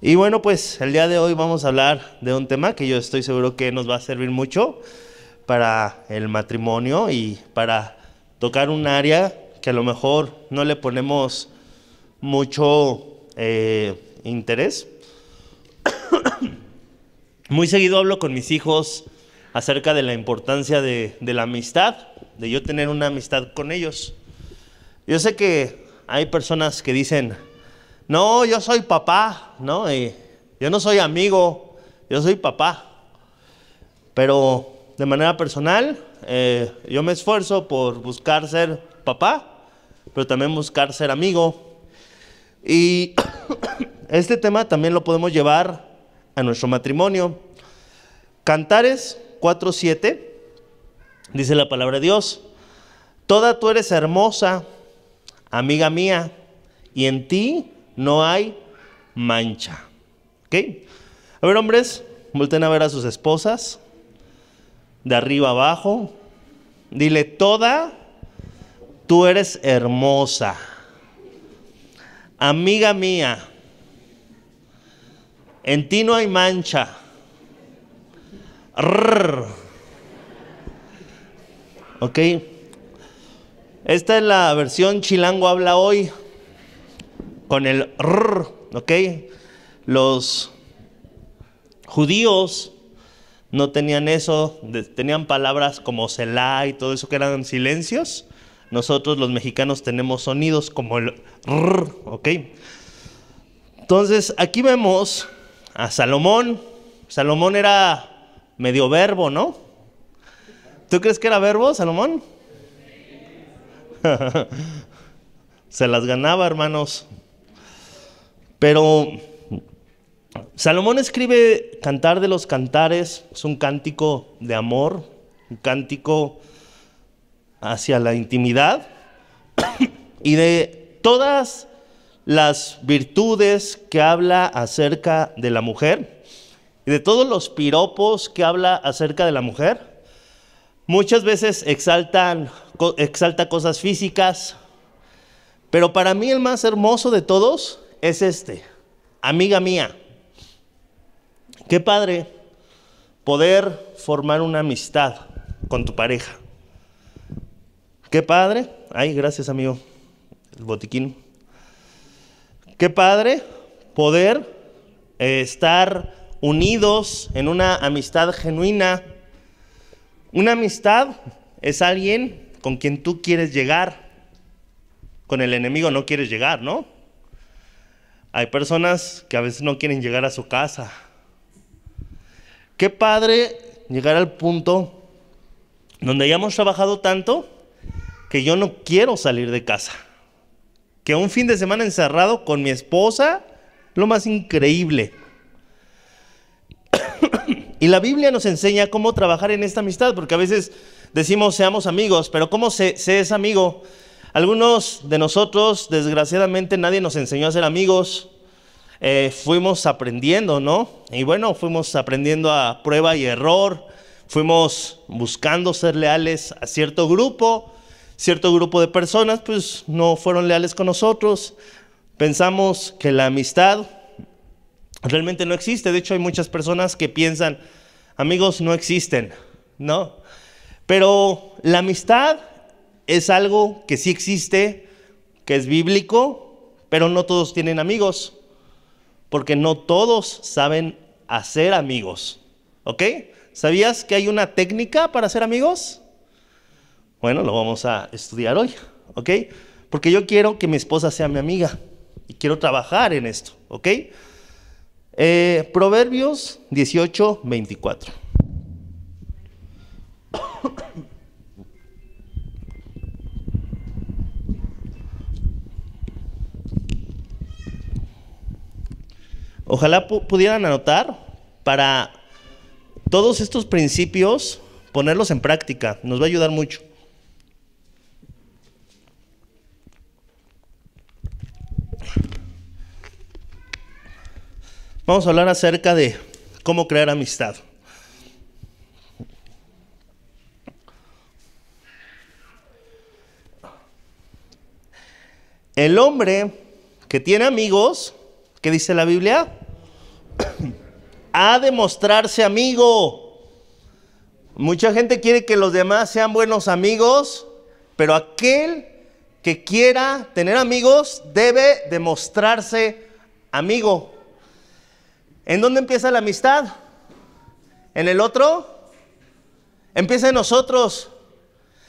Y bueno, pues el día de hoy vamos a hablar de un tema que yo estoy seguro que nos va a servir mucho para el matrimonio y para tocar un área que a lo mejor no le ponemos mucho eh, interés. Muy seguido hablo con mis hijos acerca de la importancia de, de la amistad, de yo tener una amistad con ellos. Yo sé que hay personas que dicen, no, yo soy papá, ¿no? Yo no soy amigo, yo soy papá. Pero de manera personal, eh, yo me esfuerzo por buscar ser papá, pero también buscar ser amigo. Y este tema también lo podemos llevar a nuestro matrimonio. Cantares 4.7, dice la palabra de Dios, Toda tú eres hermosa, amiga mía, y en ti no hay mancha. ¿Ok? A ver, hombres, volten a ver a sus esposas, de arriba abajo. Dile, toda, tú eres hermosa. Amiga mía, en ti no hay mancha. Ok. Esta es la versión chilango habla hoy con el rrr, ¿ok? Los judíos no tenían eso, tenían palabras como Selah y todo eso que eran silencios. Nosotros los mexicanos tenemos sonidos como el rrr, ¿ok? Entonces aquí vemos a Salomón. Salomón era medio verbo, ¿no? ¿Tú crees que era verbo, Salomón? Se las ganaba, hermanos. Pero Salomón escribe Cantar de los Cantares, es un cántico de amor, un cántico hacia la intimidad y de todas las virtudes que habla acerca de la mujer y de todos los piropos que habla acerca de la mujer. Muchas veces exaltan, exalta cosas físicas, pero para mí el más hermoso de todos es este. Amiga mía, qué padre poder formar una amistad con tu pareja. Qué padre. Ay, gracias amigo. El botiquín. Qué padre poder eh, estar unidos en una amistad genuina. Una amistad es alguien con quien tú quieres llegar. Con el enemigo no quieres llegar, ¿no? Hay personas que a veces no quieren llegar a su casa. Qué padre llegar al punto donde hayamos trabajado tanto que yo no quiero salir de casa. Que un fin de semana encerrado con mi esposa, lo más increíble. y la Biblia nos enseña cómo trabajar en esta amistad, porque a veces decimos seamos amigos, pero ¿cómo se, se es amigo? Algunos de nosotros, desgraciadamente, nadie nos enseñó a ser amigos. Eh, fuimos aprendiendo, ¿no? Y bueno, fuimos aprendiendo a prueba y error. Fuimos buscando ser leales a cierto grupo. Cierto grupo de personas, pues no fueron leales con nosotros. Pensamos que la amistad realmente no existe. De hecho, hay muchas personas que piensan, amigos no existen, ¿no? Pero la amistad es algo que sí existe, que es bíblico, pero no todos tienen amigos, porque no todos saben hacer amigos. ¿Ok? ¿Sabías que hay una técnica para hacer amigos? Bueno, lo vamos a estudiar hoy, ¿ok? Porque yo quiero que mi esposa sea mi amiga y quiero trabajar en esto, ¿ok? Eh, Proverbios 18, 24. Ojalá pudieran anotar para todos estos principios, ponerlos en práctica. Nos va a ayudar mucho. Vamos a hablar acerca de cómo crear amistad. El hombre que tiene amigos ¿Qué dice la Biblia? ha de mostrarse amigo. Mucha gente quiere que los demás sean buenos amigos, pero aquel que quiera tener amigos debe demostrarse amigo. ¿En dónde empieza la amistad? ¿En el otro? Empieza en nosotros.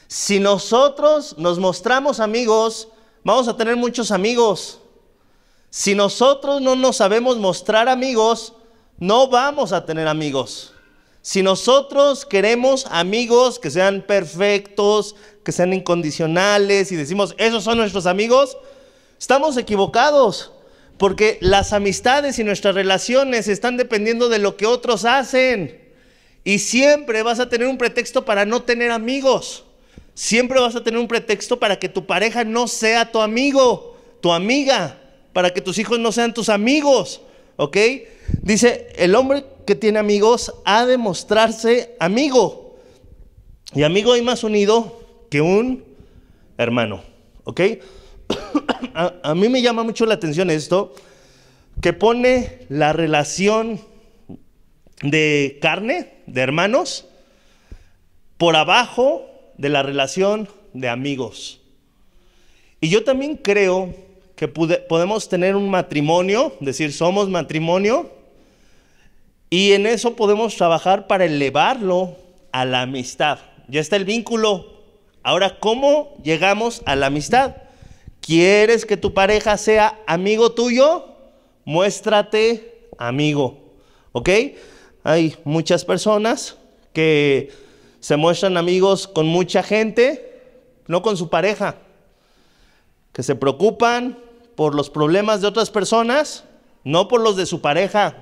Si nosotros nos mostramos amigos, vamos a tener muchos amigos. Si nosotros no nos sabemos mostrar amigos, no vamos a tener amigos. Si nosotros queremos amigos que sean perfectos, que sean incondicionales y decimos, esos son nuestros amigos, estamos equivocados. Porque las amistades y nuestras relaciones están dependiendo de lo que otros hacen. Y siempre vas a tener un pretexto para no tener amigos. Siempre vas a tener un pretexto para que tu pareja no sea tu amigo, tu amiga, para que tus hijos no sean tus amigos. ¿Ok? Dice, el hombre que tiene amigos ha de mostrarse amigo. Y amigo hay más unido que un hermano. ¿Ok? a, mí me llama mucho la atención esto, que pone la relación de carne, de hermanos, por abajo de la relación de amigos. Y yo también creo que podemos tener un matrimonio, decir, somos matrimonio, y en eso podemos trabajar para elevarlo a la amistad. Ya está el vínculo. Ahora, ¿cómo llegamos a la amistad? ¿Quieres que tu pareja sea amigo tuyo? Muéstrate amigo. ¿Ok? Hay muchas personas que se muestran amigos con mucha gente, no con su pareja, que se preocupan por los problemas de otras personas, no por los de su pareja,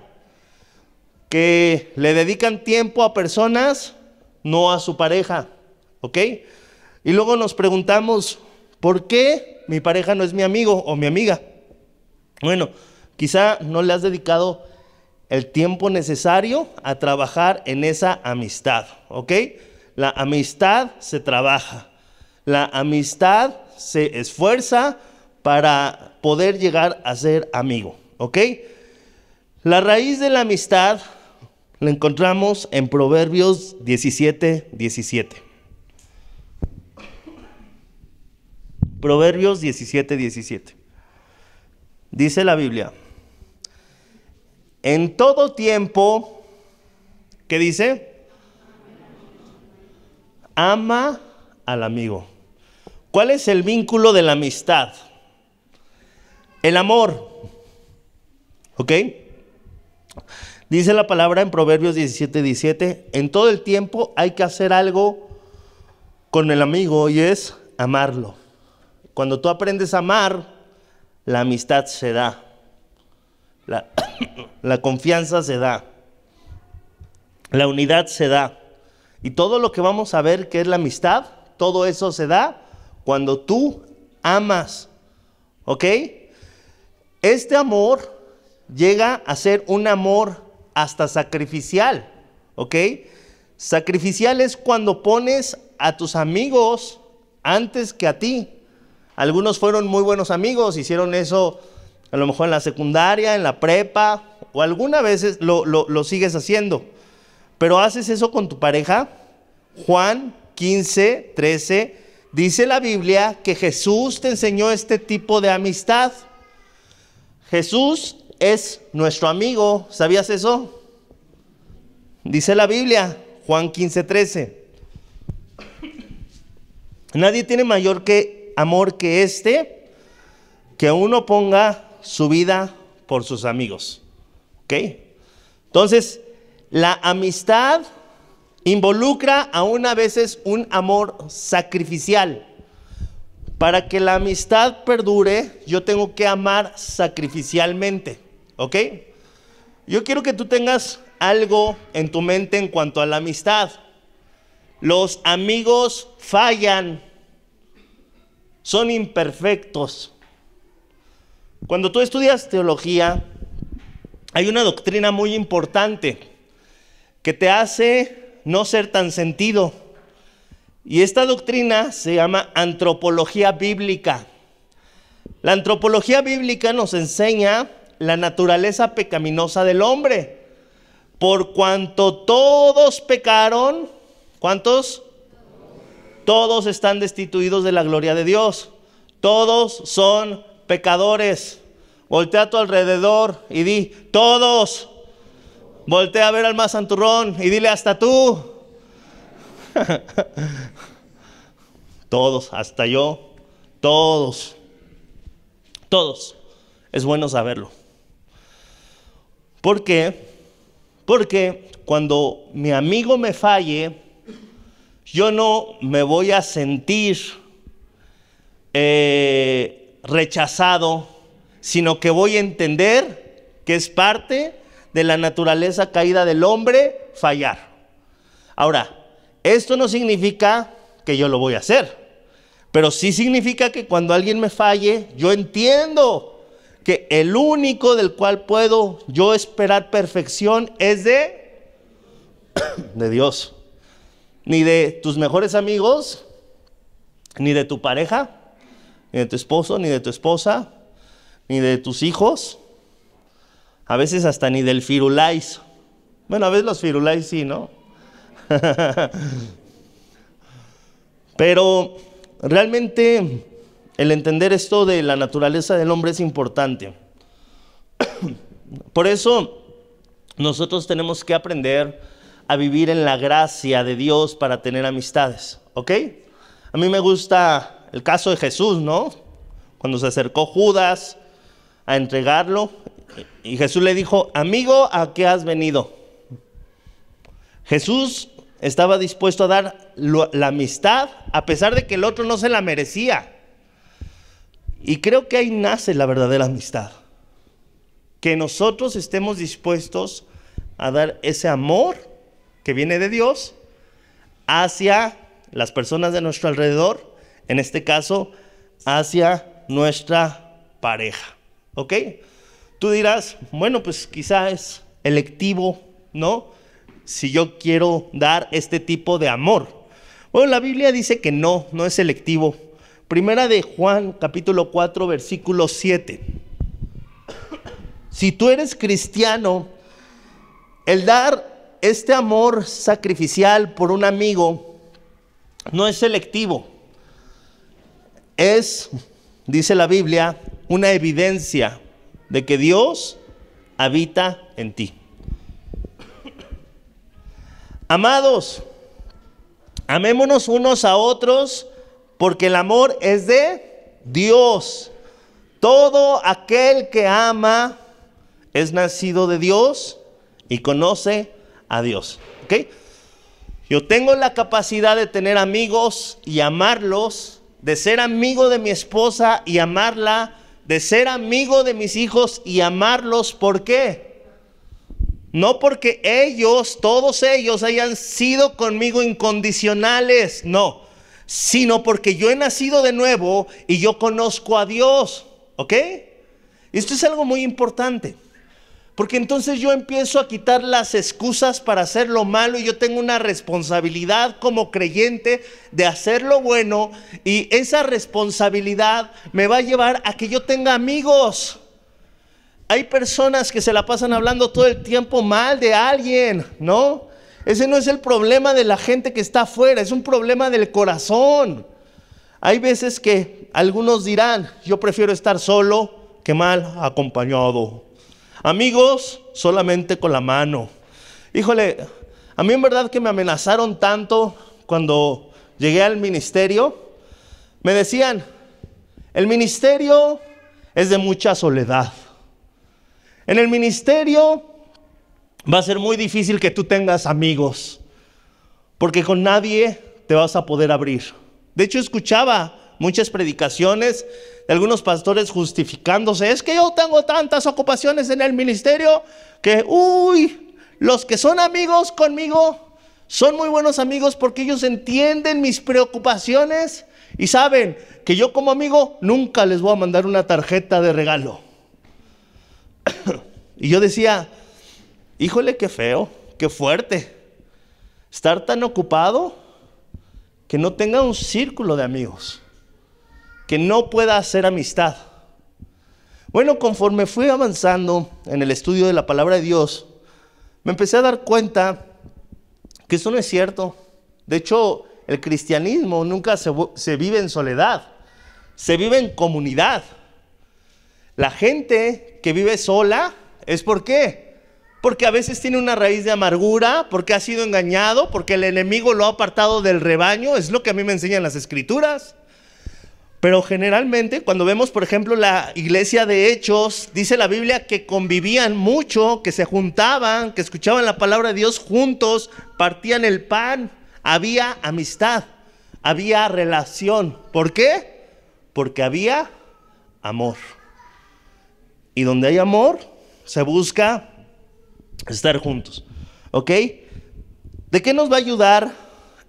que le dedican tiempo a personas, no a su pareja. ¿Ok? Y luego nos preguntamos, ¿por qué mi pareja no es mi amigo o mi amiga. Bueno, quizá no le has dedicado el tiempo necesario a trabajar en esa amistad, ¿ok? La amistad se trabaja, la amistad se esfuerza para poder llegar a ser amigo, ¿ok? La raíz de la amistad la encontramos en Proverbios 17, 17. Proverbios 17, 17. Dice la Biblia, en todo tiempo, ¿qué dice? Ama al amigo. ¿Cuál es el vínculo de la amistad? El amor. ¿Ok? Dice la palabra en Proverbios 17, 17, en todo el tiempo hay que hacer algo con el amigo y es amarlo. Cuando tú aprendes a amar, la amistad se da. La, confianza se da. La unidad se da. Y todo lo que vamos a ver que es la amistad, todo eso se da cuando tú amas. ¿Ok? Este amor llega a ser un amor hasta sacrificial. ¿Ok? Sacrificial es cuando pones a tus amigos antes que a ti. Algunos fueron muy buenos amigos, hicieron eso a lo mejor en la secundaria, en la prepa, o alguna vez lo, lo sigues haciendo. Pero haces eso con tu pareja. Juan 15, 13, dice la Biblia que Jesús te enseñó este tipo de amistad. Jesús es nuestro amigo, ¿sabías eso? Dice la Biblia, Juan 15, 13. Nadie tiene mayor que amor que este, que uno ponga su vida por sus amigos. ¿Ok? Entonces, la amistad involucra a veces un amor sacrificial. Para que la amistad perdure, yo tengo que amar sacrificialmente. ¿Ok? Yo quiero que tú tengas algo en tu mente en cuanto a la amistad. Los amigos fallan son imperfectos. Cuando tú estudias teología, hay una doctrina muy importante que te hace no ser tan sentido. Y esta doctrina se llama antropología bíblica. La antropología bíblica nos enseña la naturaleza pecaminosa del hombre. Por cuanto todos pecaron, ¿cuántos? Todos están destituidos de la gloria de Dios. Todos son pecadores. Voltea a tu alrededor y di, todos. Voltea a ver al más santurrón y dile, hasta tú. todos, hasta yo, todos. Todos. Es bueno saberlo. ¿Por qué? Porque cuando mi amigo me falle, yo no me voy a sentir eh, rechazado, sino que voy a entender que es parte de la naturaleza caída del hombre fallar. Ahora, esto no significa que yo lo voy a hacer, pero sí significa que cuando alguien me falle, yo entiendo que el único del cual puedo yo esperar perfección es de, de Dios. Ni de tus mejores amigos, ni de tu pareja, ni de tu esposo, ni de tu esposa, ni de tus hijos, a veces hasta ni del firulais. Bueno, a veces los firulais sí, ¿no? Pero realmente el entender esto de la naturaleza del hombre es importante. Por eso nosotros tenemos que aprender a vivir en la gracia de Dios para tener amistades, ¿ok? A mí me gusta el caso de Jesús, ¿no? Cuando se acercó Judas a entregarlo y Jesús le dijo, amigo, ¿a qué has venido? Jesús estaba dispuesto a dar la amistad a pesar de que el otro no se la merecía. Y creo que ahí nace la verdadera amistad. Que nosotros estemos dispuestos a dar ese amor que viene de Dios hacia las personas de nuestro alrededor en este caso, hacia nuestra pareja. ¿Ok? Tú dirás, bueno, pues quizá es electivo, ¿no? Si yo quiero dar este tipo de amor. Bueno, la Biblia dice que no, no es selectivo. Primera de Juan, capítulo 4, versículo 7. Si tú eres cristiano, el dar este amor sacrificial por un amigo no es selectivo es, dice la Biblia, una evidencia de que Dios habita en ti. Amados, amémonos unos a otros porque el amor es de Dios. Todo aquel que ama es nacido de Dios y conoce a Dios. Yo tengo la capacidad de tener amigos y amarlos de ser amigo de mi esposa y amarla, de ser amigo de mis hijos y amarlos. ¿Por qué? No porque ellos, todos ellos, hayan sido conmigo incondicionales, no, sino porque yo he nacido de nuevo y yo conozco a Dios. ¿Ok? Esto es algo muy importante. Porque entonces yo empiezo a quitar las excusas para hacer lo malo y yo tengo una responsabilidad como creyente de hacer lo bueno y esa responsabilidad me va a llevar a que yo tenga amigos. Hay personas que se la pasan hablando todo el tiempo mal de alguien, ¿no? Ese no es el problema de la gente que está afuera, es un problema del corazón. Hay veces que algunos dirán, yo prefiero estar solo que mal acompañado. Amigos, solamente con la mano. Híjole, a mí en verdad que me amenazaron tanto cuando llegué al ministerio. Me decían, el ministerio es de mucha soledad. En el ministerio va a ser muy difícil que tú tengas amigos, porque con nadie te vas a poder abrir. De hecho, escuchaba muchas predicaciones de algunos pastores justificándose. Es que yo tengo tantas ocupaciones en el ministerio que, uy, los que son amigos conmigo son muy buenos amigos porque ellos entienden mis preocupaciones y saben que yo como amigo nunca les voy a mandar una tarjeta de regalo. y yo decía, híjole, qué feo, qué fuerte. Estar tan ocupado que no tenga un círculo de amigos que no pueda hacer amistad. Bueno, conforme fui avanzando en el estudio de la palabra de Dios, me empecé a dar cuenta que eso no es cierto. De hecho, el cristianismo nunca se, se vive en soledad, se vive en comunidad. La gente que vive sola es por qué? Porque a veces tiene una raíz de amargura, porque ha sido engañado, porque el enemigo lo ha apartado del rebaño, es lo que a mí me enseñan las escrituras. Pero generalmente cuando vemos, por ejemplo, la iglesia de Hechos, dice la Biblia que convivían mucho, que se juntaban, que escuchaban la palabra de Dios juntos, partían el pan, había amistad, había relación. ¿Por qué? Porque había amor. Y donde hay amor, se busca estar juntos. ¿Ok? ¿De qué nos va a ayudar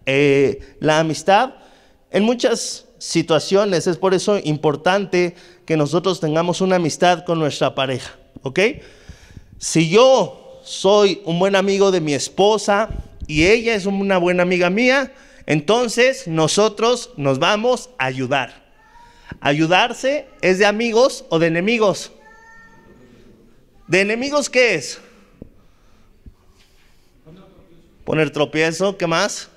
eh, la amistad? En muchas situaciones es por eso importante que nosotros tengamos una amistad con nuestra pareja. ¿Ok? Si yo soy un buen amigo de mi esposa y ella es una buena amiga mía, entonces nosotros nos vamos a ayudar. Ayudarse es de amigos o de enemigos. ¿De enemigos qué es? Poner tropiezo, ¿qué más?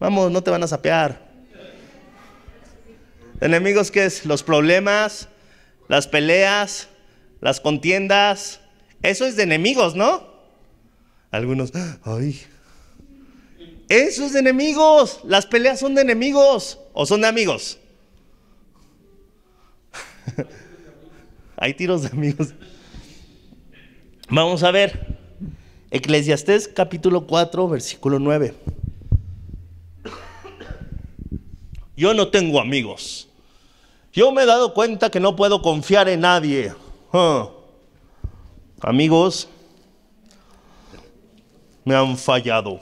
Vamos, no te van a sapear. ¿De enemigos qué es? Los problemas, las peleas, las contiendas. Eso es de enemigos, ¿no? Algunos, ay. Eso es de enemigos. Las peleas son de enemigos o son de amigos. Hay tiros de amigos. Vamos a ver. Eclesiastés capítulo 4, versículo 9. Yo no tengo amigos. Yo me he dado cuenta que no puedo confiar en nadie. Amigos, me han fallado.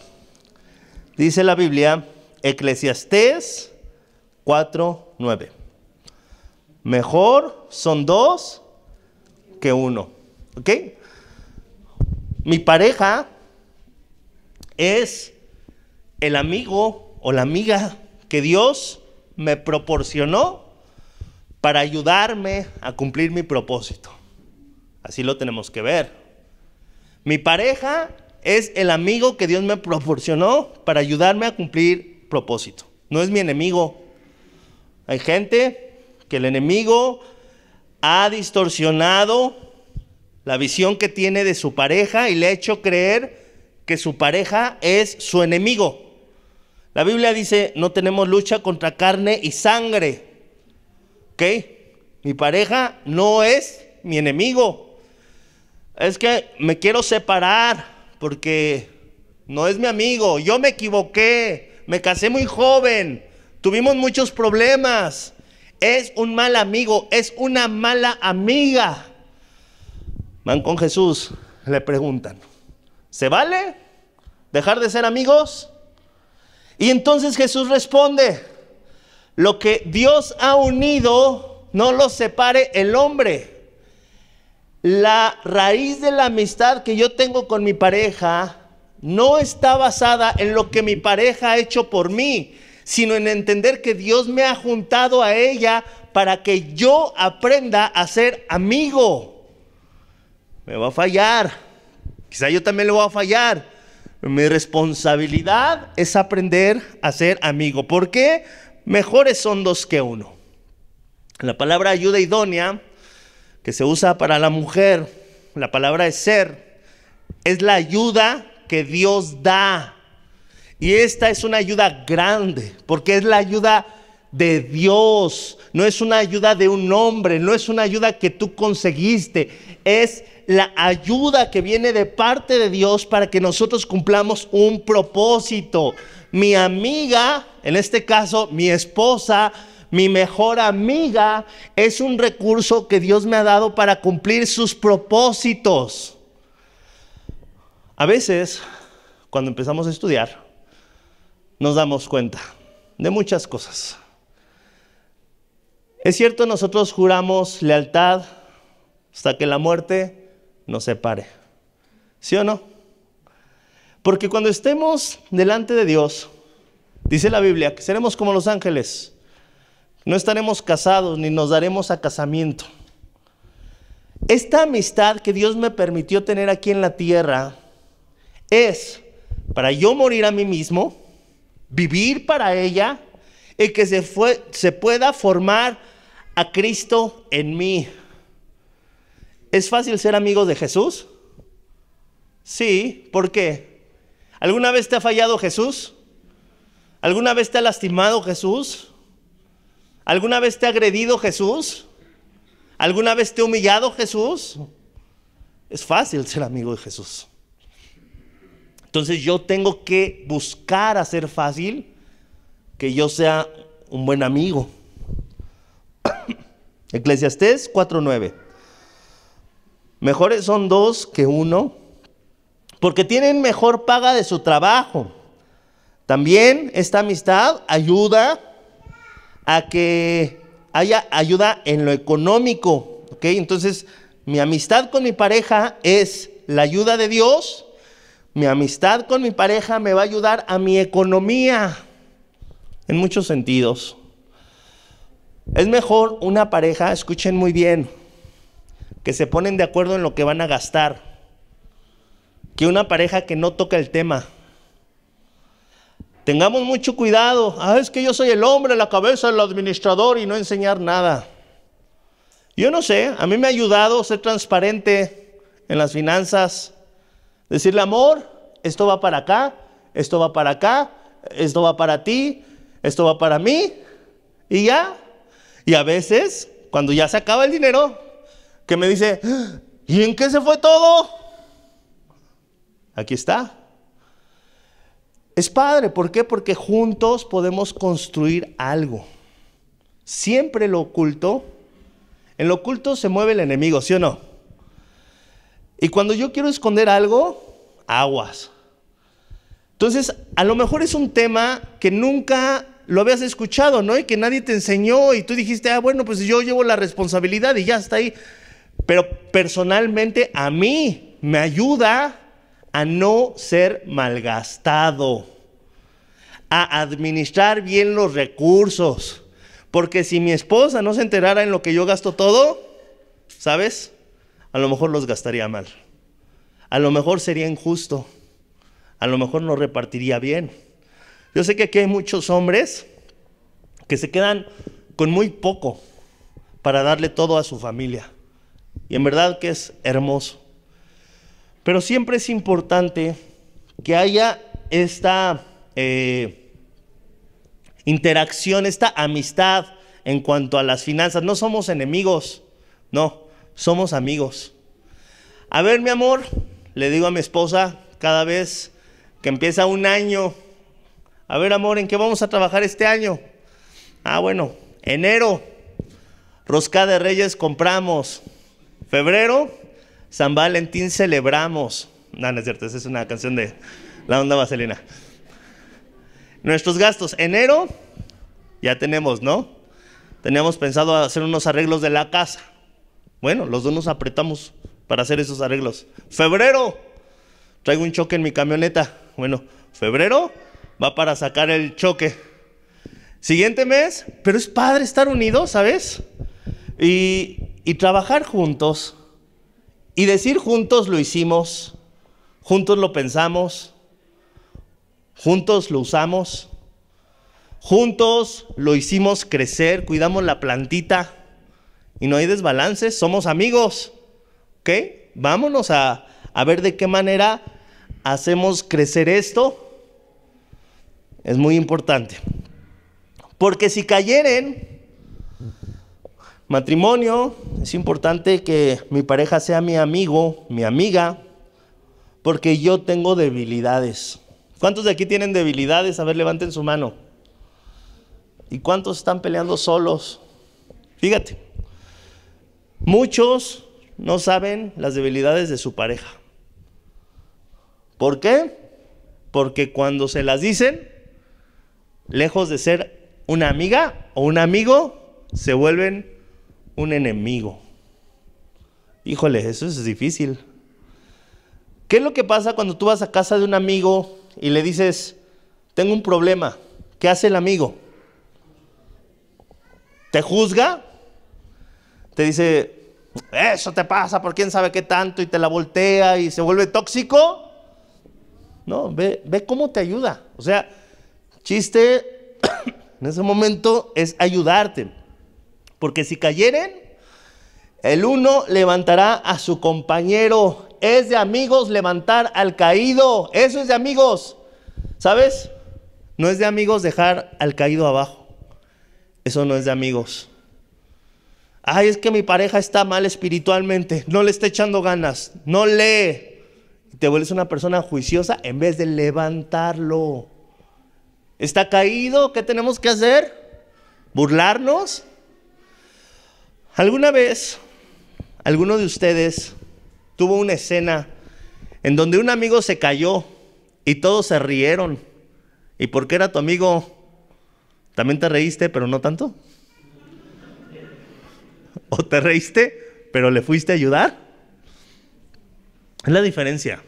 Dice la Biblia, Eclesiastés 4, 9. Mejor son dos que uno. ¿Ok? Mi pareja es el amigo o la amiga que Dios me proporcionó para ayudarme a cumplir mi propósito. Así lo tenemos que ver. Mi pareja es el amigo que Dios me proporcionó para ayudarme a cumplir propósito. No es mi enemigo. Hay gente que el enemigo ha distorsionado la visión que tiene de su pareja y le ha hecho creer que su pareja es su enemigo. La Biblia dice, no tenemos lucha contra carne y sangre. ¿Ok? Mi pareja no es mi enemigo. Es que me quiero separar porque no es mi amigo. Yo me equivoqué. Me casé muy joven. Tuvimos muchos problemas es un mal amigo, es una mala amiga. Van con Jesús, le preguntan, ¿se vale dejar de ser amigos? Y entonces Jesús responde, lo que Dios ha unido, no lo separe el hombre. La raíz de la amistad que yo tengo con mi pareja no está basada en lo que mi pareja ha hecho por mí, sino en entender que Dios me ha juntado a ella para que yo aprenda a ser amigo. Me va a fallar, quizá yo también le voy a fallar. Mi responsabilidad es aprender a ser amigo. ¿Por qué? Mejores son dos que uno. La palabra ayuda idónea, que se usa para la mujer, la palabra es ser, es la ayuda que Dios da y esta es una ayuda grande, porque es la ayuda de Dios, no es una ayuda de un hombre, no es una ayuda que tú conseguiste, es la ayuda que viene de parte de Dios para que nosotros cumplamos un propósito. Mi amiga, en este caso mi esposa, mi mejor amiga, es un recurso que Dios me ha dado para cumplir sus propósitos. A veces, cuando empezamos a estudiar, nos damos cuenta de muchas cosas. Es cierto, nosotros juramos lealtad hasta que la muerte nos separe. ¿Sí o no? Porque cuando estemos delante de Dios, dice la Biblia, que seremos como los ángeles, No estaremos casados ni nos daremos a casamiento. Esta amistad que Dios me permitió tener aquí en la tierra es para yo morir a mí mismo, vivir para ella y que se, se pueda formar a Cristo en mí. ¿Es fácil ser amigo de Jesús? Sí, ¿por qué? ¿Alguna vez te ha fallado Jesús? ¿Alguna vez te ha lastimado Jesús? ¿Alguna vez te ha agredido Jesús? ¿Alguna vez te ha humillado Jesús? Es fácil ser amigo de Jesús. Entonces yo tengo que buscar hacer fácil que yo sea un buen amigo. Eclesiastés 4:9. Mejores son dos que uno, porque tienen mejor paga de su trabajo. También esta amistad ayuda a que haya ayuda en lo económico. ¿ok? Entonces, mi amistad con mi pareja es la ayuda de Dios. Mi amistad con mi pareja me va a ayudar a mi economía en muchos sentidos. Es mejor una pareja, escuchen muy bien, que se ponen de acuerdo en lo que van a gastar, que una pareja que no toca el tema. Tengamos mucho cuidado. Ah, es que yo soy el hombre, la cabeza, el administrador y no enseñar nada. Yo no sé, a mí me ha ayudado ser transparente en las finanzas. Decirle, amor, esto va para acá, esto va para acá, esto va para ti, esto va para mí. Y ya. Y a veces, cuando ya se acaba el dinero, que me dice, ¿y en qué se fue todo? Aquí está. Es padre, ¿por qué? Porque juntos podemos construir algo. Siempre lo oculto, en lo oculto se mueve el enemigo, ¿sí o no? Y cuando yo quiero esconder algo, aguas. Entonces, a lo mejor es un tema que nunca lo habías escuchado, ¿no? Y que nadie te enseñó y tú dijiste, ah, bueno, pues yo llevo la responsabilidad y ya está ahí. Pero personalmente a mí me ayuda a no ser malgastado, a administrar bien los recursos. Porque si mi esposa no se enterara en lo que yo gasto todo, ¿sabes? A lo mejor los gastaría mal. A lo mejor sería injusto. A lo mejor no repartiría bien. Yo sé que aquí hay muchos hombres que se quedan con muy poco para darle todo a su familia. Y en verdad que es hermoso. Pero siempre es importante que haya esta eh, interacción, esta amistad en cuanto a las finanzas. No somos enemigos, no, somos amigos. A ver, mi amor, le digo a mi esposa cada vez que empieza un año, a ver, amor, ¿en qué vamos a trabajar este año? Ah, bueno, enero, rosca de reyes compramos. Febrero, San Valentín celebramos. No, no es cierto, esa es una canción de la onda vaselina. Nuestros gastos, enero, ya tenemos, ¿no? Teníamos pensado hacer unos arreglos de la casa. Bueno, los dos nos apretamos para hacer esos arreglos. Febrero, traigo un choque en mi camioneta. Bueno, febrero va para sacar el choque. Siguiente mes, pero es padre estar unidos, ¿sabes? Y, y trabajar juntos. Y decir juntos lo hicimos, juntos lo pensamos, juntos lo usamos, juntos lo hicimos crecer, cuidamos la plantita y no hay desbalances, somos amigos. ¿Ok? Vámonos a, a ver de qué manera hacemos crecer esto. Es muy importante. Porque si cayeren, Matrimonio, es importante que mi pareja sea mi amigo, mi amiga, porque yo tengo debilidades. ¿Cuántos de aquí tienen debilidades? A ver, levanten su mano. ¿Y cuántos están peleando solos? Fíjate, muchos no saben las debilidades de su pareja. ¿Por qué? Porque cuando se las dicen, lejos de ser una amiga o un amigo, se vuelven un enemigo. Híjole, eso es difícil. ¿Qué es lo que pasa cuando tú vas a casa de un amigo y le dices, tengo un problema? ¿Qué hace el amigo? te juzga, te dice, eso te pasa por quién sabe qué tanto y te la voltea y se vuelve tóxico. No, ve, ve cómo te ayuda. O sea, chiste en ese momento es ayudarte. Porque si cayeren, el uno levantará a su compañero. Es de amigos levantar al caído. Eso es de amigos. ¿Sabes? No es de amigos dejar al caído abajo. Eso no es de amigos. Ay, es que mi pareja está mal espiritualmente. No le está echando ganas. No lee. Te vuelves una persona juiciosa en vez de levantarlo. Está caído. ¿Qué tenemos que hacer? ¿Burlarnos? ¿Alguna vez alguno de ustedes tuvo una escena en donde un amigo se cayó y todos se rieron? ¿Y porque era tu amigo? ¿También te reíste, pero no tanto? ¿O te reíste, pero le fuiste a ayudar? Es la diferencia.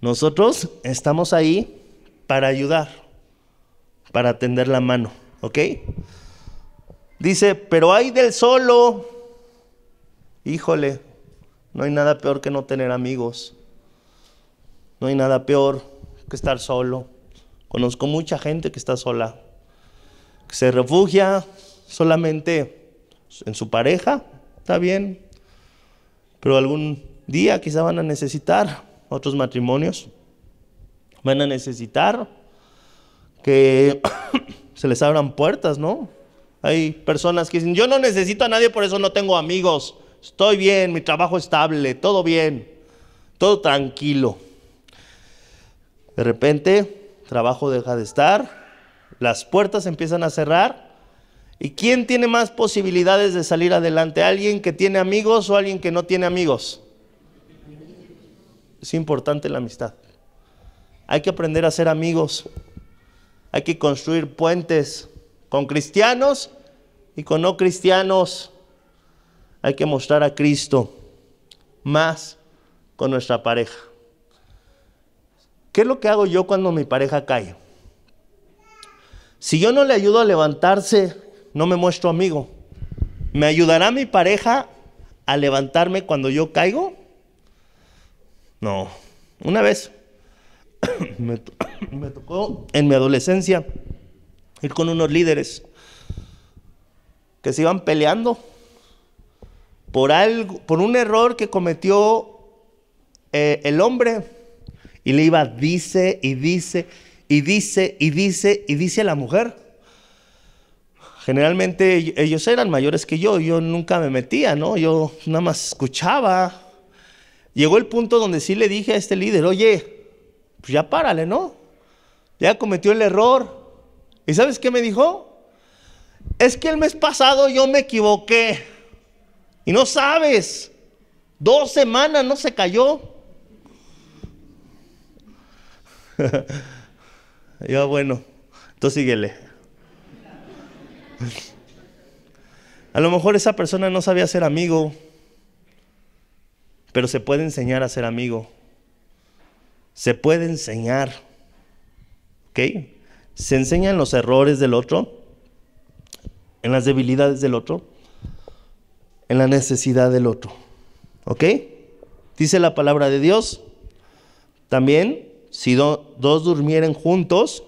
Nosotros estamos ahí para ayudar, para tender la mano, ¿ok? Dice, pero hay del solo. Híjole, no hay nada peor que no tener amigos. No hay nada peor que estar solo. Conozco mucha gente que está sola, que se refugia solamente en su pareja, está bien, pero algún día quizá van a necesitar otros matrimonios, van a necesitar que se les abran puertas, ¿no? Hay personas que dicen, yo no necesito a nadie, por eso no tengo amigos, estoy bien, mi trabajo estable, todo bien, todo tranquilo. De repente, trabajo deja de estar, las puertas empiezan a cerrar. ¿Y quién tiene más posibilidades de salir adelante? ¿Alguien que tiene amigos o alguien que no tiene amigos? Es importante la amistad. Hay que aprender a ser amigos. Hay que construir puentes con cristianos y con no cristianos. Hay que mostrar a Cristo más con nuestra pareja. ¿Qué es lo que hago yo cuando mi pareja cae? Si yo no le ayudo a levantarse, no me muestro amigo. ¿Me ayudará mi pareja a levantarme cuando yo caigo? No. Una vez me, tocó en mi adolescencia ir con unos líderes que se iban peleando por algo, por un error que cometió eh, el hombre y le iba dice y dice y dice y dice y dice a la mujer. Generalmente ellos eran mayores que yo, yo nunca me metía, ¿no? Yo nada más escuchaba. Llegó el punto donde sí le dije a este líder, oye, pues ya párale, ¿no? Ya cometió el error. ¿Y sabes qué me dijo? Es que el mes pasado yo me equivoqué. Y no sabes, dos semanas no se cayó. yo, bueno, tú síguele. A lo mejor esa persona no sabía ser amigo, pero se puede enseñar a ser amigo. Se puede enseñar. ¿Ok? Se enseñan los errores del otro, en las debilidades del otro, en la necesidad del otro. ¿Ok? Dice la palabra de Dios. También, si dos durmieren juntos,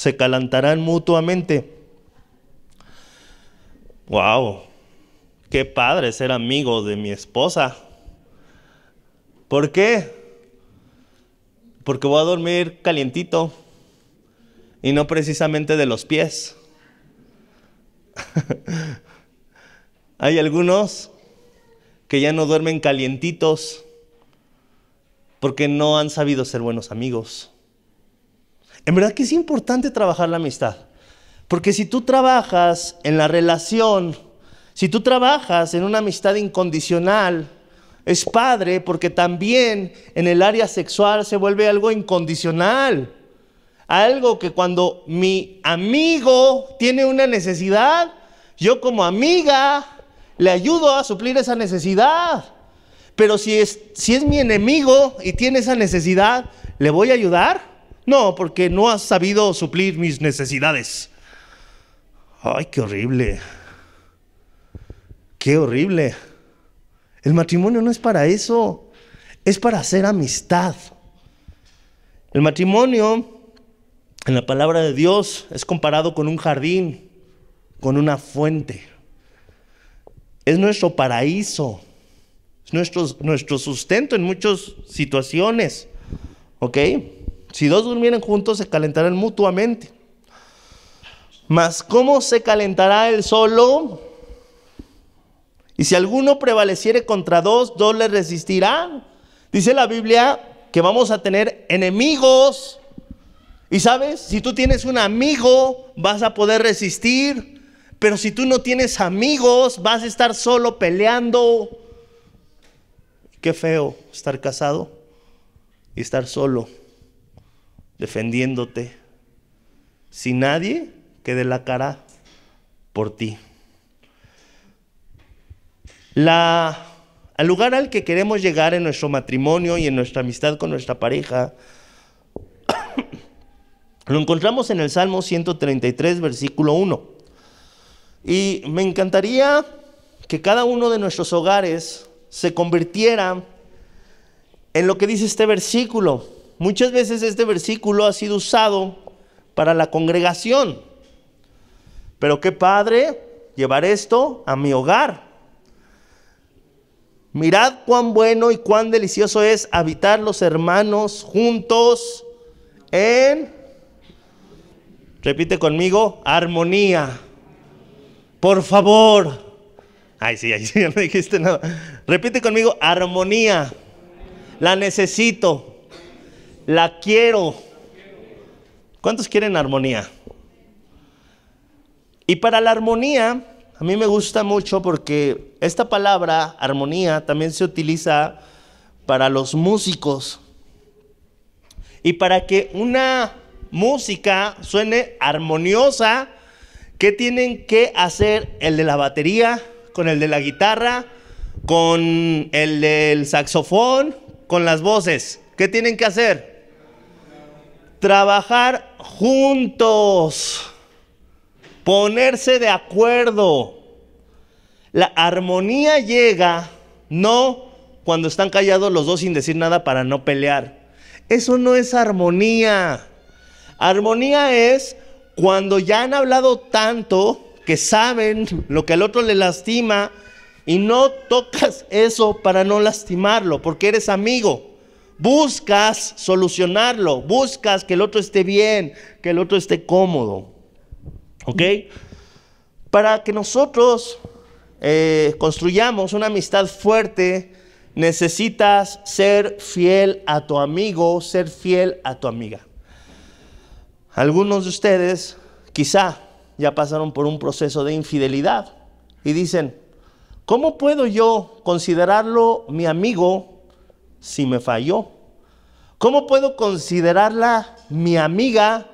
se calentarán mutuamente. Wow, qué padre ser amigo de mi esposa. ¿Por qué? Porque voy a dormir calientito y no precisamente de los pies. Hay algunos que ya no duermen calientitos porque no han sabido ser buenos amigos. En verdad que es importante trabajar la amistad. Porque si tú trabajas en la relación, si tú trabajas en una amistad incondicional, es padre porque también en el área sexual se vuelve algo incondicional. Algo que cuando mi amigo tiene una necesidad, yo como amiga le ayudo a suplir esa necesidad. Pero si es, si es mi enemigo y tiene esa necesidad, ¿le voy a ayudar? No, porque no has sabido suplir mis necesidades. Ay, qué horrible. Qué horrible. El matrimonio no es para eso, es para hacer amistad. El matrimonio, en la palabra de Dios, es comparado con un jardín, con una fuente. Es nuestro paraíso, es nuestro, nuestro sustento en muchas situaciones. ¿Ok? Si dos durmieran juntos, se calentarán mutuamente. Mas, ¿cómo se calentará el solo? Y si alguno prevaleciere contra dos, dos le resistirán. Dice la Biblia que vamos a tener enemigos. Y sabes, si tú tienes un amigo, vas a poder resistir. Pero si tú no tienes amigos, vas a estar solo peleando. Qué feo estar casado y estar solo, defendiéndote, sin nadie que dé la cara por ti. La, al lugar al que queremos llegar en nuestro matrimonio y en nuestra amistad con nuestra pareja, lo encontramos en el Salmo 133, versículo 1. Y me encantaría que cada uno de nuestros hogares se convirtiera en lo que dice este versículo. Muchas veces este versículo ha sido usado para la congregación. Pero qué padre llevar esto a mi hogar. Mirad cuán bueno y cuán delicioso es habitar los hermanos juntos en, repite conmigo, armonía. Por favor. Ay, sí, ay, sí, no dijiste nada. Repite conmigo, armonía. La necesito. La quiero. ¿Cuántos quieren armonía? Y para la armonía, a mí me gusta mucho porque esta palabra, armonía, también se utiliza para los músicos. Y para que una música suene armoniosa, ¿qué tienen que hacer el de la batería con el de la guitarra, con el del saxofón, con las voces? ¿Qué tienen que hacer? Trabajar juntos ponerse de acuerdo. La armonía llega no cuando están callados los dos sin decir nada para no pelear. Eso no es armonía. Armonía es cuando ya han hablado tanto que saben lo que al otro le lastima y no tocas eso para no lastimarlo, porque eres amigo. Buscas solucionarlo, buscas que el otro esté bien, que el otro esté cómodo. ¿Ok? Para que nosotros eh, construyamos una amistad fuerte, necesitas ser fiel a tu amigo, ser fiel a tu amiga. Algunos de ustedes quizá ya pasaron por un proceso de infidelidad y dicen, ¿cómo puedo yo considerarlo mi amigo si me falló? ¿Cómo puedo considerarla mi amiga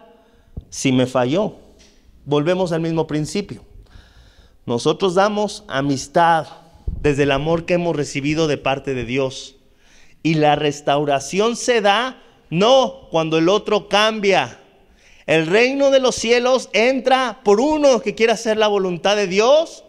si me falló? volvemos al mismo principio. Nosotros damos amistad desde el amor que hemos recibido de parte de Dios. Y la restauración se da no cuando el otro cambia. El reino de los cielos entra por uno que quiere hacer la voluntad de Dios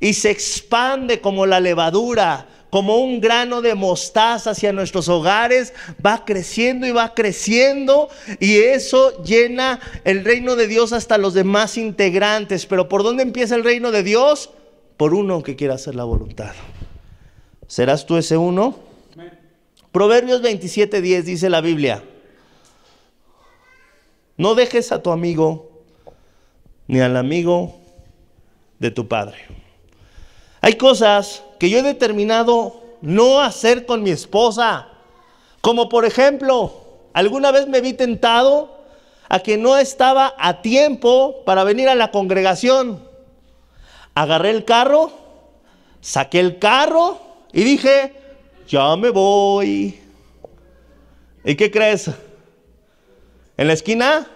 y se expande como la levadura como un grano de mostaza hacia nuestros hogares, va creciendo y va creciendo y eso llena el reino de Dios hasta los demás integrantes. Pero ¿por dónde empieza el reino de Dios? Por uno que quiera hacer la voluntad. ¿Serás tú ese uno? Proverbios 27:10 dice la Biblia, no dejes a tu amigo ni al amigo de tu padre. Hay cosas que yo he determinado no hacer con mi esposa. Como por ejemplo, alguna vez me vi tentado a que no estaba a tiempo para venir a la congregación. Agarré el carro, saqué el carro y dije, ya me voy. ¿Y qué crees? En la esquina,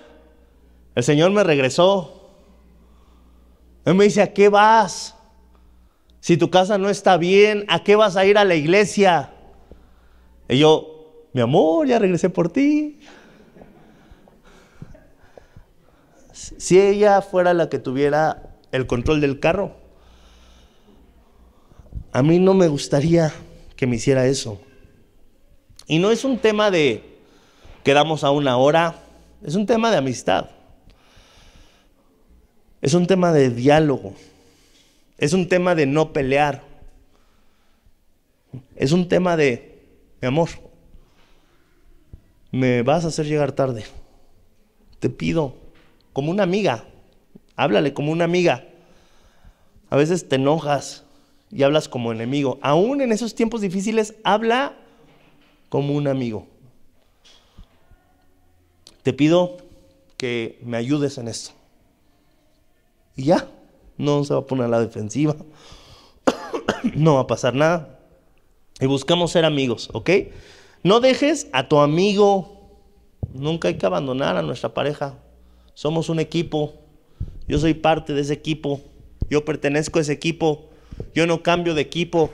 el Señor me regresó. Él me dice, ¿a qué vas? Si tu casa no está bien, ¿a qué vas a ir a la iglesia? Y yo, mi amor, ya regresé por ti. Si ella fuera la que tuviera el control del carro, a mí no me gustaría que me hiciera eso. Y no es un tema de quedamos a una hora, es un tema de amistad. Es un tema de diálogo. Es un tema de no pelear. Es un tema de, mi amor, me vas a hacer llegar tarde. Te pido, como una amiga, háblale como una amiga. A veces te enojas y hablas como enemigo. Aún en esos tiempos difíciles, habla como un amigo. Te pido que me ayudes en esto. Y ya, no se va a poner a la defensiva. no va a pasar nada. Y buscamos ser amigos, ¿ok? No dejes a tu amigo. Nunca hay que abandonar a nuestra pareja. Somos un equipo. Yo soy parte de ese equipo. Yo pertenezco a ese equipo. Yo no cambio de equipo.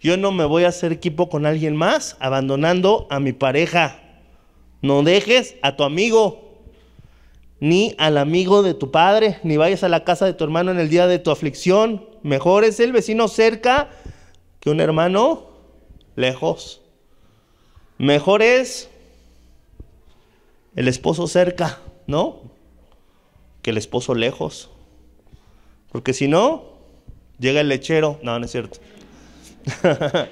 Yo no me voy a hacer equipo con alguien más abandonando a mi pareja. No dejes a tu amigo ni al amigo de tu padre, ni vayas a la casa de tu hermano en el día de tu aflicción. Mejor es el vecino cerca que un hermano lejos. Mejor es el esposo cerca, ¿no? Que el esposo lejos. Porque si no, llega el lechero. No, no es cierto.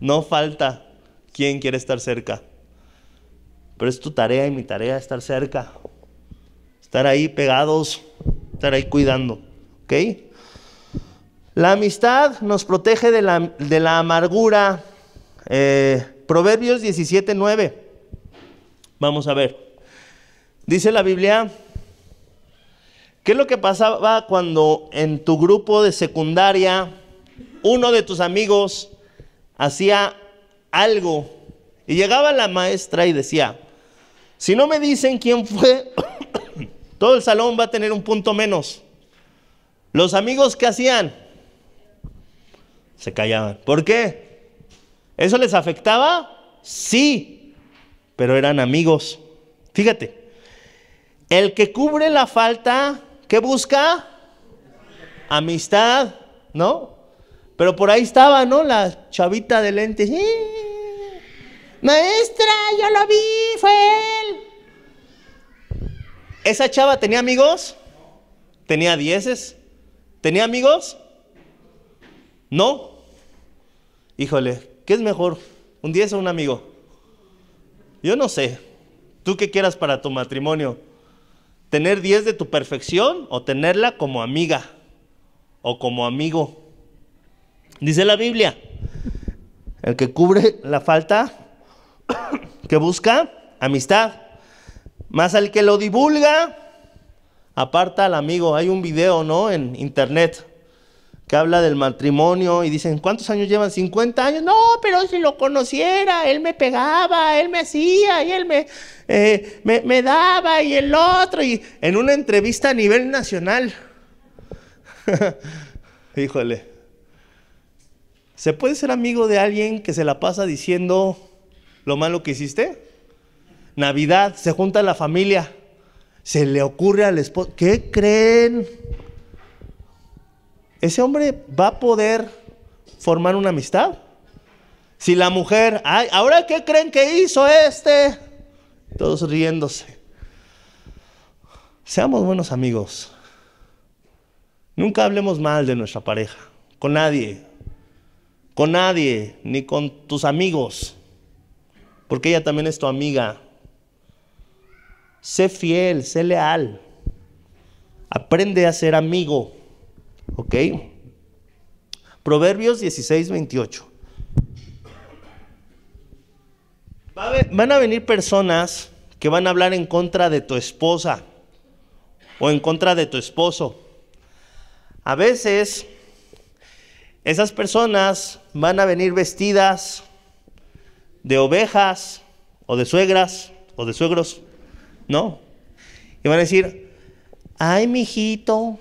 no falta quien quiere estar cerca. Pero es tu tarea y mi tarea estar cerca. Estar ahí pegados, estar ahí cuidando. ¿Ok? La amistad nos protege de la, de la amargura. Eh, Proverbios 17, 9. Vamos a ver. Dice la Biblia, ¿qué es lo que pasaba cuando en tu grupo de secundaria uno de tus amigos hacía algo y llegaba la maestra y decía, si no me dicen quién fue, todo el salón va a tener un punto menos. Los amigos que hacían se callaban. ¿Por qué? ¿Eso les afectaba? Sí, pero eran amigos. Fíjate, el que cubre la falta, ¿qué busca? Amistad, ¿no? Pero por ahí estaba, ¿no? La chavita de lentes. Maestra, yo lo vi, fue él. ¿Esa chava tenía amigos? ¿Tenía dieces? ¿Tenía amigos? No. Híjole, ¿qué es mejor? ¿Un diez o un amigo? Yo no sé. ¿Tú qué quieras para tu matrimonio? ¿Tener diez de tu perfección o tenerla como amiga o como amigo? Dice la Biblia, el que cubre la falta que busca amistad. Más al que lo divulga, aparta al amigo. Hay un video, ¿no? En internet que habla del matrimonio y dicen, ¿cuántos años llevan? 50 años. No, pero si lo conociera, él me pegaba, él me hacía y él me, eh, me, me daba y el otro. Y en una entrevista a nivel nacional. Híjole. ¿Se puede ser amigo de alguien que se la pasa diciendo lo malo que hiciste? Navidad, se junta la familia, se le ocurre al esposo, ¿qué creen? ¿Ese hombre va a poder formar una amistad? Si la mujer, ay, ¿ahora qué creen que hizo este? Todos riéndose. Seamos buenos amigos. Nunca hablemos mal de nuestra pareja, con nadie, con nadie, ni con tus amigos porque ella también es tu amiga. Sé fiel, sé leal. Aprende a ser amigo. ¿Ok? Proverbios 16, 28. van a venir personas que van a hablar en contra de tu esposa o en contra de tu esposo. A veces esas personas van a venir vestidas de ovejas o de suegras o de suegros, no. Y van a decir, ay, mijito,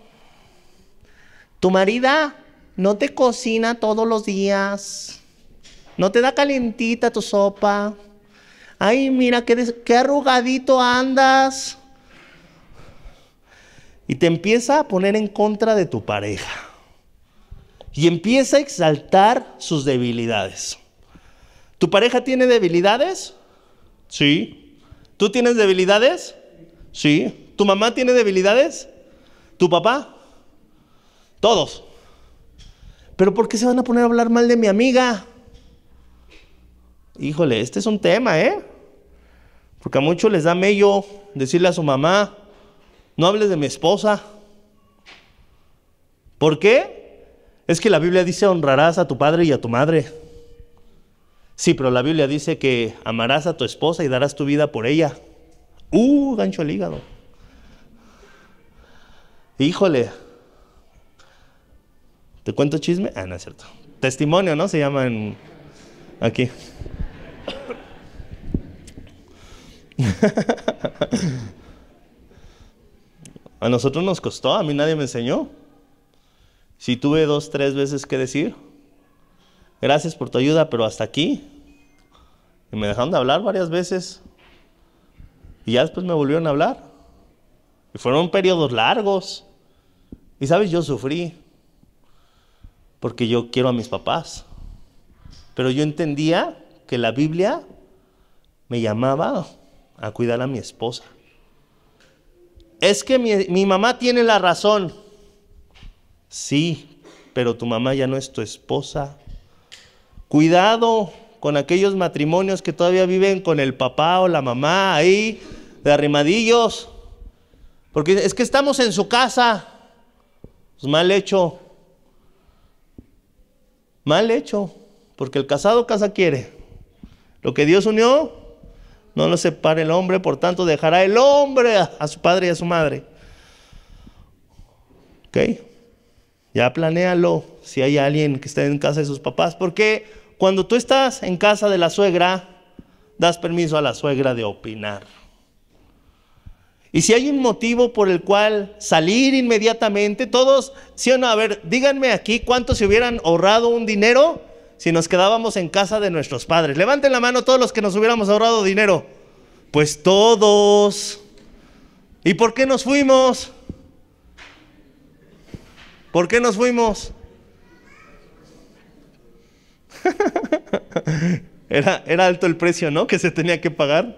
tu marida no te cocina todos los días, no te da calientita tu sopa. Ay, mira qué, qué arrugadito andas. y te empieza a poner en contra de tu pareja. Y empieza a exaltar sus debilidades. ¿Tu pareja tiene debilidades? Sí. ¿Tú tienes debilidades? Sí. ¿Tu mamá tiene debilidades? ¿Tu papá? Todos. Pero ¿por qué se van a poner a hablar mal de mi amiga? Híjole, este es un tema, ¿eh? Porque a muchos les da mello decirle a su mamá, no hables de mi esposa. ¿Por qué? Es que la Biblia dice honrarás a tu padre y a tu madre. Sí, pero la Biblia dice que amarás a tu esposa y darás tu vida por ella. Uh, gancho al hígado. Híjole. ¿Te cuento chisme? Ah, no es cierto. Testimonio, ¿no? Se llaman aquí. a nosotros nos costó, a mí nadie me enseñó. Si tuve dos, tres veces que decir, gracias por tu ayuda, pero hasta aquí. Y me dejaron de hablar varias veces. Y ya después me volvieron a hablar. Y fueron periodos largos. Y sabes, yo sufrí. Porque yo quiero a mis papás. Pero yo entendía que la Biblia me llamaba a cuidar a mi esposa. Es que mi, mi, mamá tiene la razón. Sí, pero tu mamá ya no es tu esposa. Cuidado con aquellos matrimonios que todavía viven con el papá o la mamá ahí, de arrimadillos. Porque es que estamos en su casa. Pues mal hecho. Mal hecho. Porque el casado casa quiere. Lo que Dios unió, no lo separe el hombre, por tanto dejará el hombre a, su padre y a su madre. ¿Ok? Ya planéalo si hay alguien que esté en casa de sus papás, porque cuando tú estás en casa de la suegra, das permiso a la suegra de opinar. Y si hay un motivo por el cual salir inmediatamente, todos, sí o no, a ver, díganme aquí cuántos se hubieran ahorrado un dinero si nos quedábamos en casa de nuestros padres? Levanten la mano todos los que nos hubiéramos ahorrado dinero. Pues todos. ¿Y por qué nos fuimos? ¿Por qué nos fuimos? era, era alto el precio, ¿no? Que se tenía que pagar.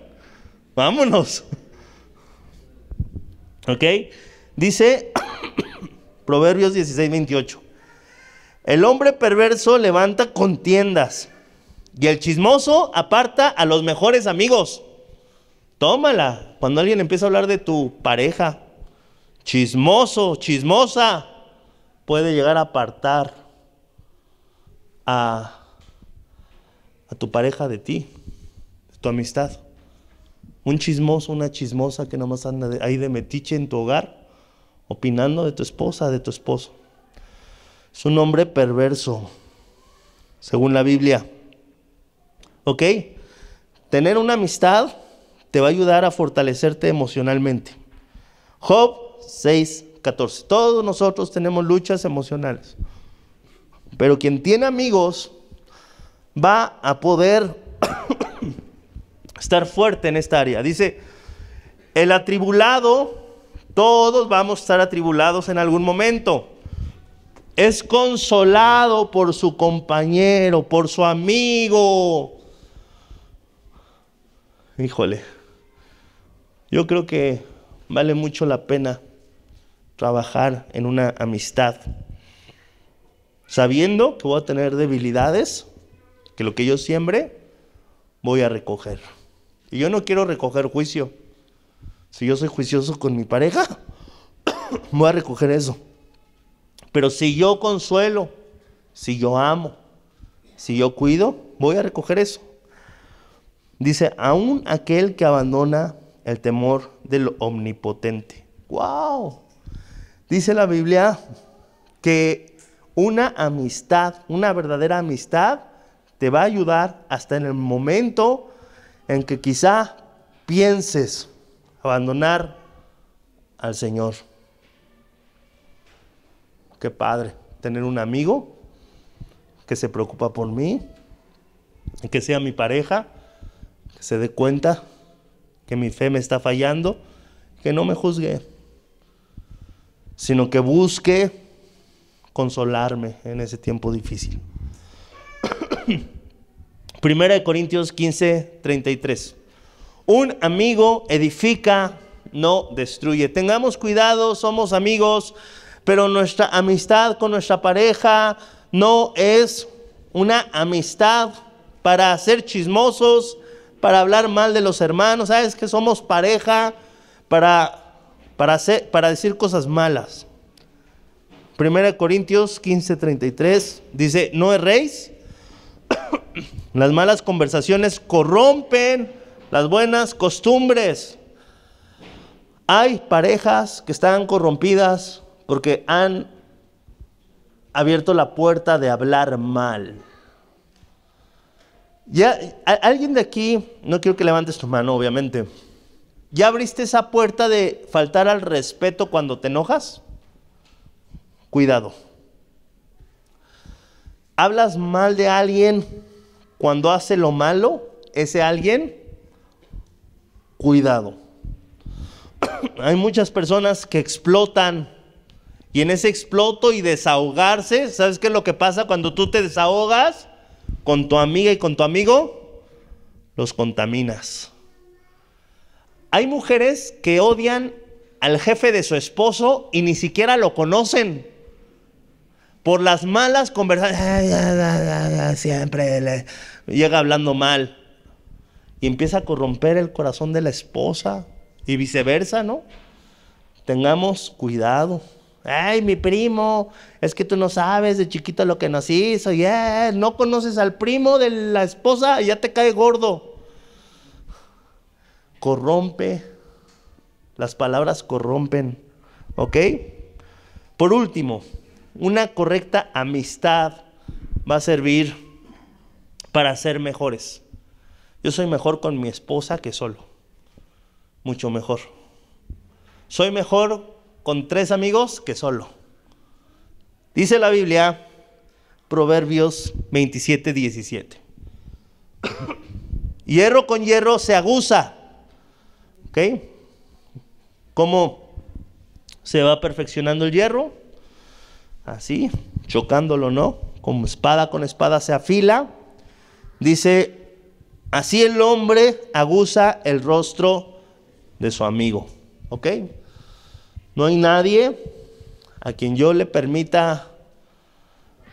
Vámonos. ¿Ok? Dice Proverbios 16, 28. El hombre perverso levanta contiendas y el chismoso aparta a los mejores amigos. Tómala. Cuando alguien empieza a hablar de tu pareja, chismoso, chismosa, puede llegar a apartar a, a tu pareja de ti, de tu amistad. Un chismoso, una chismosa que nomás anda ahí de metiche en tu hogar, opinando de tu esposa, de tu esposo. Es un hombre perverso, según la Biblia. ¿Ok? Tener una amistad te va a ayudar a fortalecerte emocionalmente. Job 6, 14. Todos nosotros tenemos luchas emocionales. Pero quien tiene amigos va a poder estar fuerte en esta área. Dice, el atribulado, todos vamos a estar atribulados en algún momento es consolado por su compañero, por su amigo. Híjole, yo creo que vale mucho la pena trabajar en una amistad, sabiendo que voy a tener debilidades, que lo que yo siembre, voy a recoger. Y yo no quiero recoger juicio. Si yo soy juicioso con mi pareja, voy a recoger eso. Pero si yo consuelo, si yo amo, si yo cuido, voy a recoger eso. Dice, aún aquel que abandona el temor del omnipotente. ¡Wow! Dice la Biblia que una amistad, una verdadera amistad, te va a ayudar hasta en el momento en que quizá pienses abandonar al Señor. Qué padre tener un amigo que se preocupa por mí, que sea mi pareja, que se dé cuenta que mi fe me está fallando, que no me juzgue, sino que busque consolarme en ese tiempo difícil. Primera de Corintios 15, 33. Un amigo edifica, no destruye. Tengamos cuidado, somos amigos, pero nuestra amistad con nuestra pareja no es una amistad para ser chismosos, para hablar mal de los hermanos. Sabes que somos pareja para, para, hacer, para decir cosas malas. Primera Corintios 15:33 dice, no erréis. Las malas conversaciones corrompen las buenas costumbres. Hay parejas que están corrompidas porque han abierto la puerta de hablar mal. Ya, alguien de aquí, no quiero que levantes tu mano, obviamente. ¿Ya abriste esa puerta de faltar al respeto cuando te enojas? Cuidado. ¿Hablas mal de alguien cuando hace lo malo? Ese alguien, cuidado. Hay muchas personas que explotan y en ese exploto y desahogarse, ¿sabes qué es lo que pasa cuando tú te desahogas con tu amiga y con tu amigo? Los contaminas. Hay mujeres que odian al jefe de su esposo y ni siquiera lo conocen por las malas conversaciones, siempre llega hablando mal y empieza a corromper el corazón de la esposa y viceversa, ¿no? Tengamos cuidado. Ay, mi primo, es que tú no sabes de chiquito lo que nos hizo. Ya, no conoces al primo de la esposa y ya te cae gordo. Corrompe. Las palabras corrompen. ¿Ok? Por último, una correcta amistad va a servir para ser mejores. Yo soy mejor con mi esposa que solo. Mucho mejor. Soy mejor con tres amigos que solo. Dice la Biblia, Proverbios 27, 17. hierro con hierro se aguza. ¿Ok? ¿Cómo se va perfeccionando el hierro? así, chocándolo, ¿no? Como espada con espada se afila. Dice, así el hombre aguza el rostro de su amigo, ¿ok? No hay nadie a quien yo le permita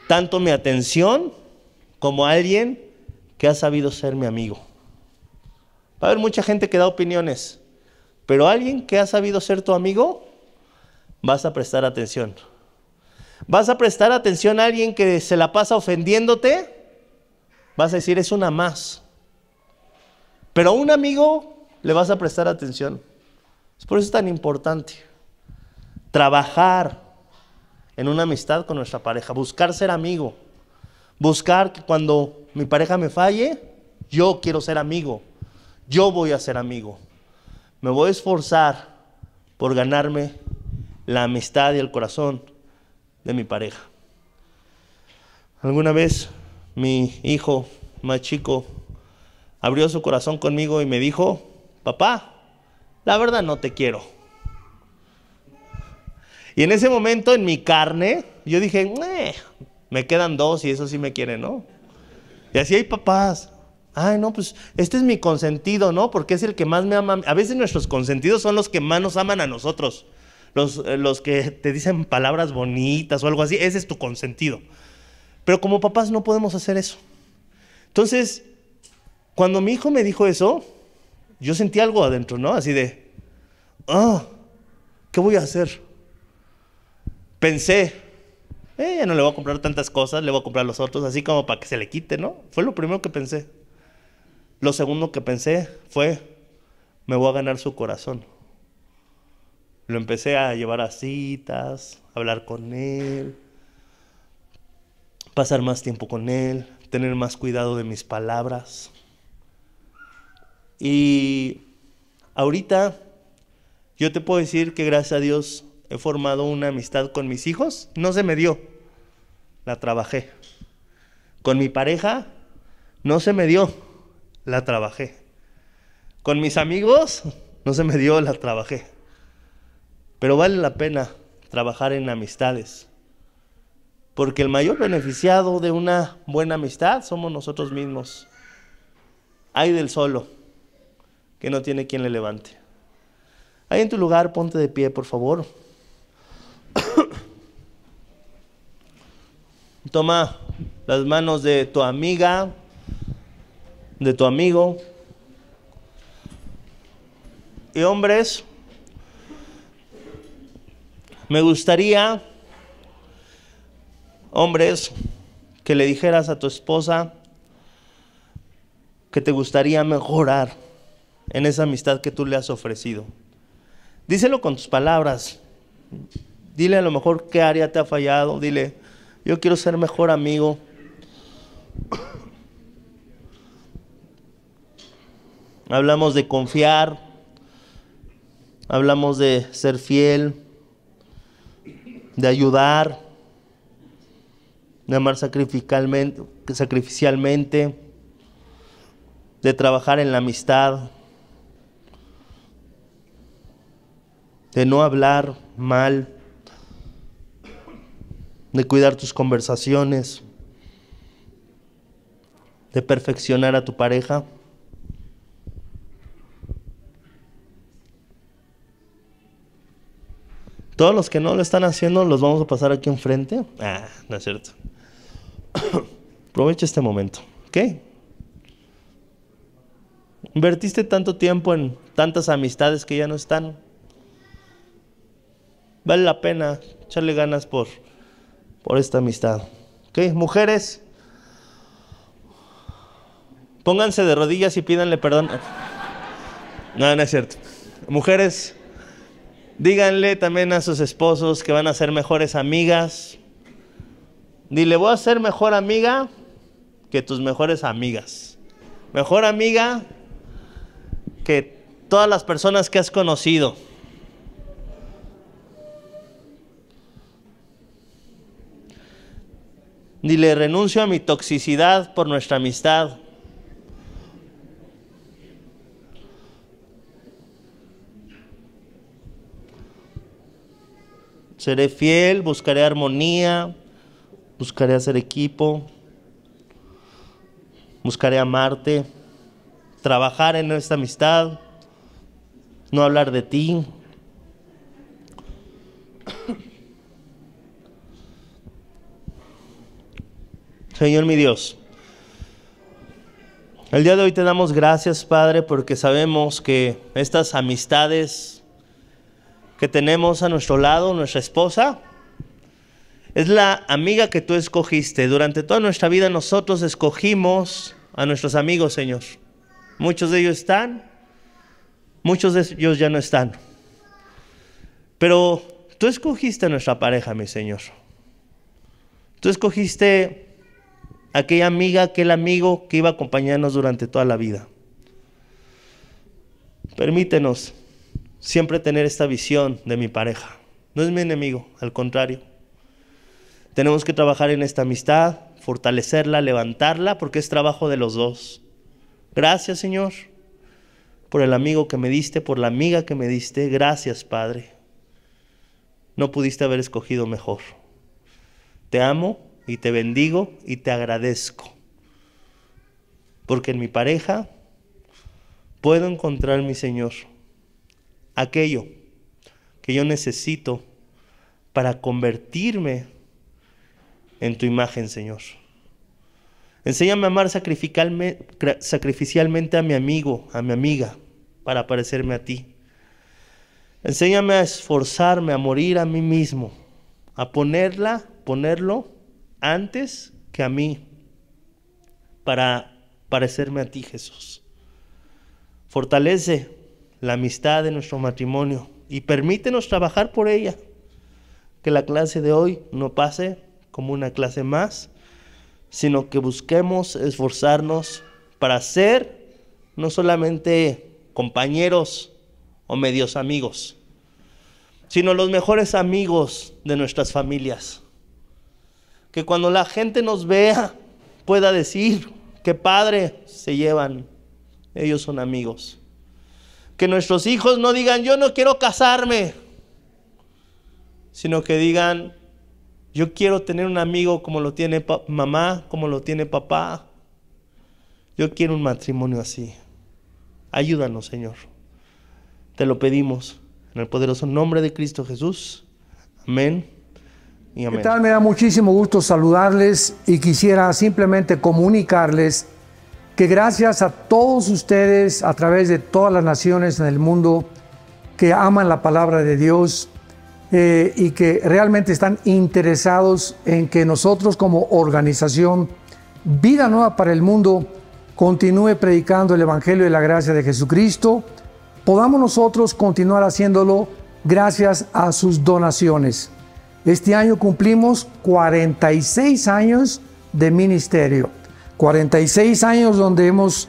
tanto mi atención como alguien que ha sabido ser mi amigo. Va a haber mucha gente que da opiniones, pero alguien que ha sabido ser tu amigo, vas a prestar atención. ¿Vas a prestar atención a alguien que se la pasa ofendiéndote? Vas a decir, es una más. Pero a un amigo le vas a prestar atención. Por eso es tan importante. Trabajar en una amistad con nuestra pareja, buscar ser amigo. Buscar que cuando mi pareja me falle, yo quiero ser amigo. Yo voy a ser amigo. Me voy a esforzar por ganarme la amistad y el corazón de mi pareja. Alguna vez mi hijo más chico abrió su corazón conmigo y me dijo, papá, la verdad no te quiero. Y en ese momento en mi carne, yo dije, me quedan dos y eso sí me quiere, ¿no? Y así hay papás. Ay, no, pues este es mi consentido, ¿no? Porque es el que más me ama. A veces nuestros consentidos son los que más nos aman a nosotros. Eh, los, que te dicen palabras bonitas o algo así, ese es tu consentido. Pero como papás no podemos hacer eso. Entonces, cuando mi hijo me dijo eso, yo sentí algo adentro, ¿no? Así de, ah, ¿qué voy a hacer? Pensé, eh, ya no le voy a comprar tantas cosas, le voy a comprar los otros, así como para que se le quite, ¿no? Fue lo primero que pensé. Lo segundo que pensé fue, me voy a ganar su corazón. Lo empecé a llevar a citas, a hablar con él, pasar más tiempo con él, tener más cuidado de mis palabras. Y ahorita yo te puedo decir que gracias a Dios he formado una amistad con mis hijos. No se me dio, la trabajé. Con mi pareja no se me dio, la trabajé. Con mis amigos no se me dio, la trabajé. Pero vale la pena trabajar en amistades. Porque el mayor beneficiado de una buena amistad somos nosotros mismos. Hay del solo que no tiene quien le levante. Ahí en tu lugar, ponte de pie, por favor. Toma las manos de tu amiga, de tu amigo. Y hombres, me gustaría, hombres, que le dijeras a tu esposa que te gustaría mejorar en esa amistad que tú le has ofrecido. Díselo con tus palabras. Dile a lo mejor qué área te ha fallado. Dile, yo quiero ser mejor amigo. Hablamos de confiar. Hablamos de ser fiel. De ayudar. De amar sacrificialmente. sacrificialmente de trabajar en la amistad. De no hablar mal de cuidar tus conversaciones, de perfeccionar a tu pareja. Todos los que no lo están haciendo los vamos a pasar aquí enfrente. Ah, no es cierto. Aprovecha este momento, ¿ok? Invertiste tanto tiempo en tantas amistades que ya no están. Vale la pena echarle ganas por por esta amistad. ¿Ok? Mujeres, pónganse de rodillas y pídanle perdón. No, no es cierto. Mujeres, díganle también a sus esposos que van a ser mejores amigas. Dile, voy a ser mejor amiga que tus mejores amigas. Mejor amiga que todas las personas que has conocido. ni le renuncio a mi toxicidad por nuestra amistad. Seré fiel, buscaré armonía, buscaré hacer equipo, buscaré amarte, trabajar en esta amistad, no hablar de ti. Señor mi Dios, el día de hoy te damos gracias, Padre, porque sabemos que estas amistades que tenemos a nuestro lado, nuestra esposa, es la amiga que tú escogiste. Durante toda nuestra vida nosotros escogimos a nuestros amigos, Señor. Muchos de ellos están, muchos de ellos ya no están. Pero tú escogiste a nuestra pareja, mi Señor. Tú escogiste aquella amiga, aquel amigo que iba a acompañarnos durante toda la vida. Permítenos siempre tener esta visión de mi pareja. No es mi enemigo, al contrario. Tenemos que trabajar en esta amistad, fortalecerla, levantarla, porque es trabajo de los dos. Gracias, Señor, por el amigo que me diste, por la amiga que me diste. Gracias, Padre. No pudiste haber escogido mejor. Te amo y te bendigo y te agradezco. Porque en mi pareja puedo encontrar, mi Señor, aquello que yo necesito para convertirme en tu imagen, Señor. Enséñame a amar sacrificialmente a mi amigo, a mi amiga, para parecerme a ti. Enséñame a esforzarme, a morir a mí mismo, a ponerla, ponerlo antes que a mí para parecerme a ti, Jesús. Fortalece la amistad de nuestro matrimonio y permítenos trabajar por ella. Que la clase de hoy no pase como una clase más, sino que busquemos esforzarnos para ser no solamente compañeros o medios amigos, sino los mejores amigos de nuestras familias que cuando la gente nos vea pueda decir que padre se llevan, ellos son amigos. Que nuestros hijos no digan, yo no quiero casarme. sino que digan, yo quiero tener un amigo como lo tiene mamá, como lo tiene papá. Yo quiero un matrimonio así. Ayúdanos, Señor. Te lo pedimos en el poderoso nombre de Cristo Jesús. Amén. Y amén. ¿Qué tal? Me da muchísimo gusto saludarles y quisiera simplemente comunicarles que gracias a todos ustedes a través de todas las naciones en el mundo que aman la palabra de Dios, eh, y que realmente están interesados en que nosotros como organización Vida Nueva para el Mundo continúe predicando el Evangelio de la gracia de Jesucristo, podamos nosotros continuar haciéndolo gracias a sus donaciones. Este año cumplimos 46 años de ministerio, 46 años donde hemos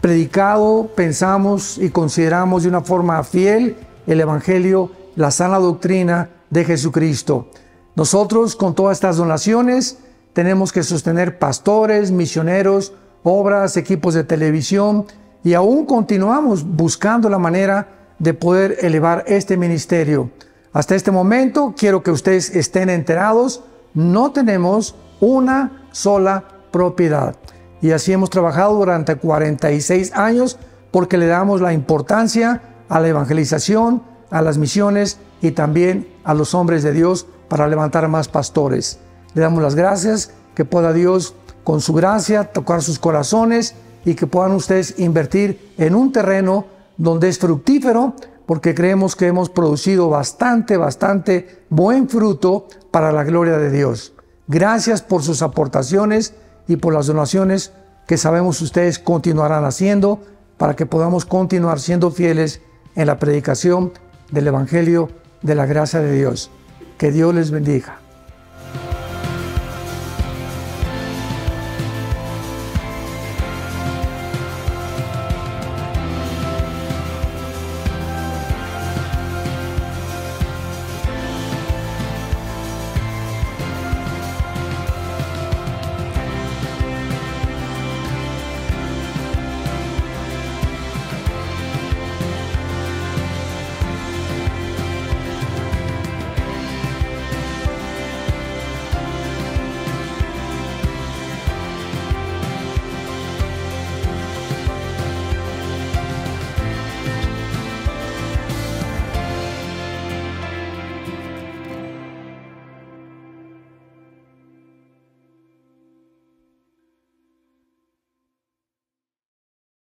predicado, pensamos y consideramos de una forma fiel el Evangelio la sana doctrina de Jesucristo. Nosotros con todas estas donaciones tenemos que sostener pastores, misioneros, obras, equipos de televisión y aún continuamos buscando la manera de poder elevar este ministerio. Hasta este momento quiero que ustedes estén enterados, no tenemos una sola propiedad. Y así hemos trabajado durante 46 años porque le damos la importancia a la evangelización, a las misiones y también a los hombres de Dios para levantar más pastores. Le damos las gracias, que pueda Dios con su gracia tocar sus corazones y que puedan ustedes invertir en un terreno donde es fructífero, porque creemos que hemos producido bastante, bastante buen fruto para la gloria de Dios. Gracias por sus aportaciones y por las donaciones que sabemos ustedes continuarán haciendo para que podamos continuar siendo fieles en la predicación del Evangelio de la gracia de Dios. Que Dios les bendiga.